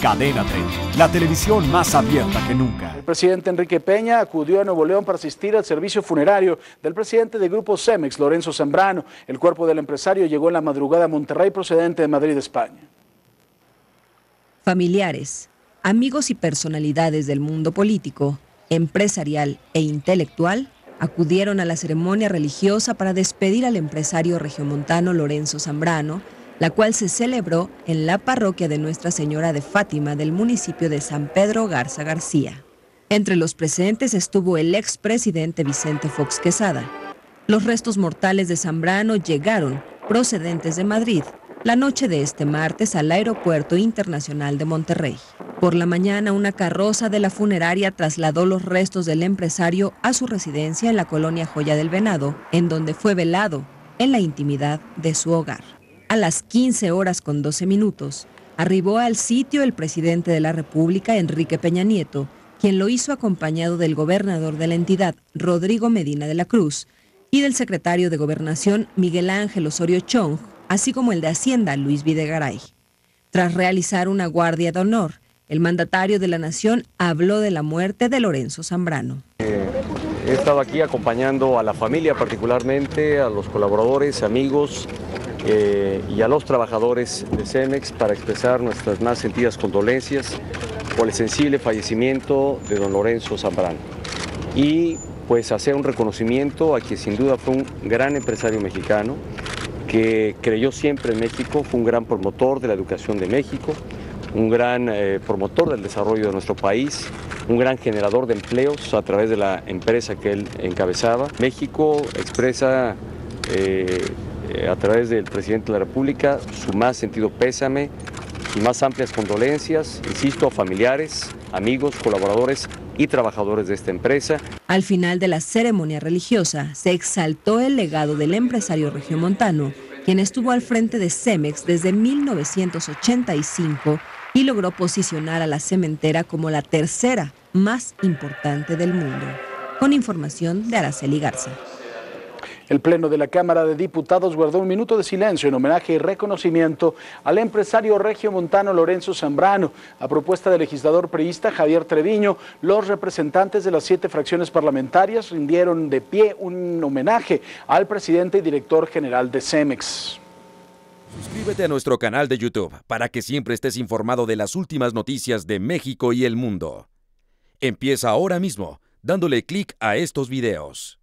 Cadena 30, la televisión más abierta que nunca. El presidente Enrique Peña acudió a Nuevo León para asistir al servicio funerario del presidente del grupo Cemex, Lorenzo Zambrano. El cuerpo del empresario llegó en la madrugada a Monterrey procedente de Madrid, España. Familiares, amigos y personalidades del mundo político, empresarial e intelectual acudieron a la ceremonia religiosa para despedir al empresario regiomontano Lorenzo Zambrano, la cual se celebró en la parroquia de Nuestra Señora de Fátima del municipio de San Pedro Garza García. Entre los presentes estuvo el expresidente Vicente Fox Quesada. Los restos mortales de Zambrano llegaron, procedentes de Madrid, la noche de este martes al Aeropuerto Internacional de Monterrey. Por la mañana, una carroza de la funeraria trasladó los restos del empresario a su residencia en la colonia Joya del Venado, en donde fue velado en la intimidad de su hogar. Las 15 horas con 12 minutos, arribó al sitio el presidente de la República, Enrique Peña Nieto, quien lo hizo acompañado del gobernador de la entidad, Rodrigo Medina de la Cruz, y del secretario de Gobernación, Miguel Ángel Osorio Chong, así como el de Hacienda, Luis Videgaray. Tras realizar una guardia de honor, el mandatario de la Nación habló de la muerte de Lorenzo Zambrano. he estado aquí acompañando a la familia particularmente, a los colaboradores, amigos eh, y a los trabajadores de CEMEX para expresar nuestras más sentidas condolencias por el sensible fallecimiento de don Lorenzo Zambrano. Y pues hacer un reconocimiento a quien sin duda fue un gran empresario mexicano, que creyó siempre en México, fue un gran promotor de la educación de México, un gran eh, promotor del desarrollo de nuestro país, un gran generador de empleos a través de la empresa que él encabezaba. México expresa eh, a través del presidente de la República su más sentido pésame y más amplias condolencias, insisto, a familiares, amigos, colaboradores y trabajadores de esta empresa. Al final de la ceremonia religiosa se exaltó el legado del empresario regiomontano, quien estuvo al frente de Cemex desde 1985 y logró posicionar a la cementera como la tercera más importante del mundo. Con información de Araceli Garza. El Pleno de la Cámara de Diputados guardó un minuto de silencio en homenaje y reconocimiento al empresario regiomontano Lorenzo Zambrano. A propuesta del legislador priista Javier Treviño, los representantes de las siete fracciones parlamentarias rindieron de pie un homenaje al presidente y director general de CEMEX. Suscríbete a nuestro canal de YouTube para que siempre estés informado de las últimas noticias de México y el mundo. Empieza ahora mismo dándole clic a estos videos.